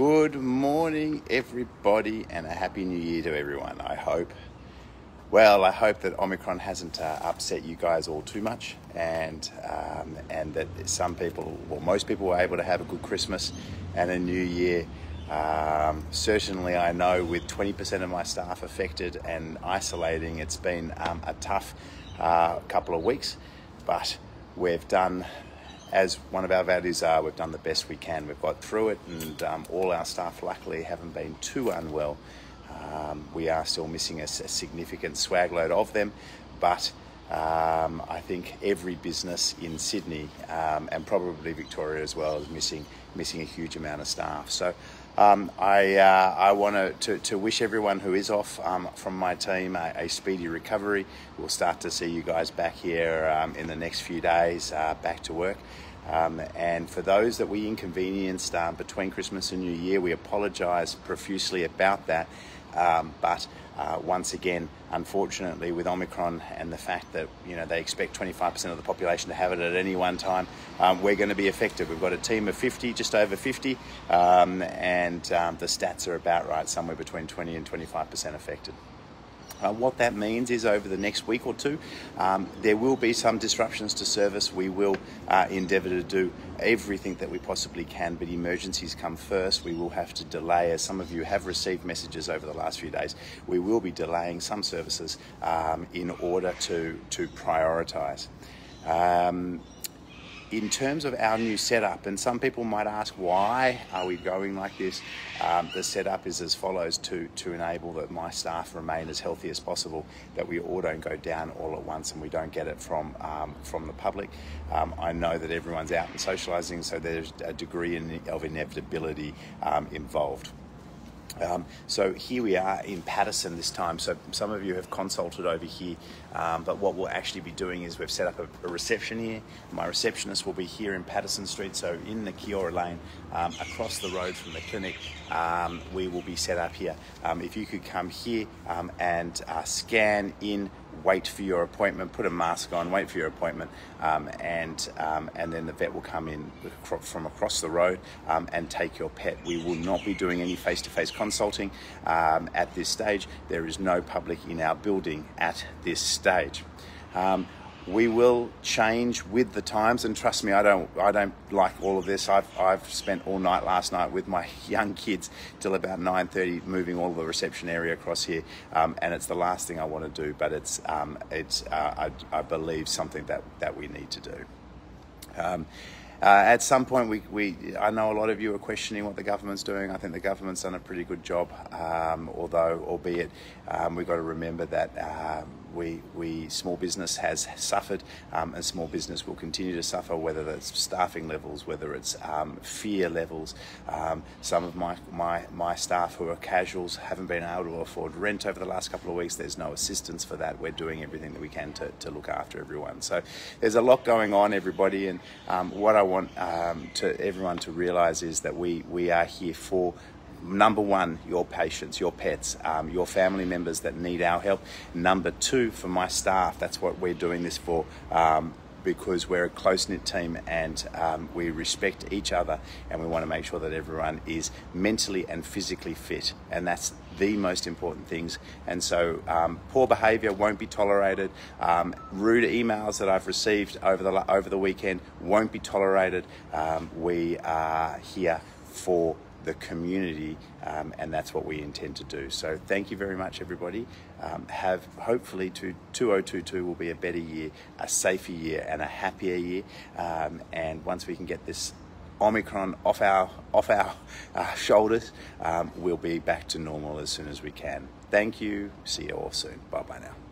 Good morning, everybody, and a happy new year to everyone. I hope. Well, I hope that Omicron hasn't uh, upset you guys all too much, and um, and that some people, well, most people, were able to have a good Christmas and a New Year. Um, certainly, I know with 20% of my staff affected and isolating, it's been um, a tough uh, couple of weeks, but we've done as one of our values are, we've done the best we can. We've got through it, and um, all our staff, luckily, haven't been too unwell. Um, we are still missing a, a, significant swag load of them, but um, I think every business in Sydney um, and probably Victoria as well is missing missing a huge amount of staff. So um, I, uh, I want to, to wish everyone who is off um, from my team a, a, speedy recovery. We'll start to see you guys back here um, in the next few days, uh, back to work. Um, and for those that we inconvenienced uh, between Christmas and New Year, we apologise profusely about that. Um, but uh, once again, unfortunately, with Omicron and the fact that you know they expect 25% of the population to have it at any one time, um, we're going to be affected. We've got a team of 50, just over 50, um, and um, the stats are about right, somewhere between 20 and 25% affected. Uh, what that means is over the next week or two, um, there will be some disruptions to service. We will uh, endeavour to do everything that we possibly can, but emergencies come first. We will have to delay, as some of you have received messages over the last few days, we will be delaying some services um, in order to, to prioritise. Um, in terms of our new setup, and some people might ask, why are we going like this? Um, the setup is as follows to, to enable that my staff remain as healthy as possible, that we all don't go down all at once and we don't get it from, um, from the public. Um, I know that everyone's out and socialising, so there's a degree in, of inevitability um, involved. Um, so here we are in Patterson this time. So some of you have consulted over here, um, but what we'll actually be doing is we've set up a, a, reception here. My receptionist will be here in Patterson Street, so in the Kiaora Lane, um, across the road from the clinic. Um, we will be set up here. Um, if you could come here um, and uh, scan in wait for your appointment, put a mask on, wait for your appointment, um, and um, and then the vet will come in from across the road um, and take your pet. We will not be doing any face-to-face consulting um, at this stage. There is no public in our building at this stage. We will change with the times. And trust me i don't i don't like all of this. I've, I've spent all night last night with my young kids till about 9.30 moving all the reception area across here. Um, and it's the last thing i want to do but it's um, it's uh, I, I, believe something that that we need to do. Um, uh, at some point, we, we, I know a lot of you are questioning what the government's doing. I think the government's done a pretty good job, um, although, albeit, um, we've got to remember that um, we, we small business has suffered um, and small business will continue to suffer, whether that's staffing levels, whether it's um, fear levels. Um, some of my, my, my staff who are casuals haven't been able to afford rent over the last couple of weeks. There's no assistance for that. We're doing everything that we can to, to look after everyone. So there's a lot going on, everybody, and um, what I want um, to everyone to realise is that we, we are here for number one, your patients, your pets, um, your family members that need our help. Number two, for my staff, that's what we're doing this for. Um, because we're a close knit team and um, we respect each other and we want to make sure that everyone is mentally and physically fit. And that's the most important things. And so, um, poor behaviour won't be tolerated. Um, rude emails that I've received over the over the weekend won't be tolerated. Um, we are here for the community, um, and that's what we intend to do. So thank you very much, everybody. Um, have hopefully to 2022 will be a better year, a safer year, and a happier year. Um, and once we can get this Omicron off our off our uh, shoulders, um, we'll be back to normal as soon as we can. Thank you. See you all soon. Bye bye now.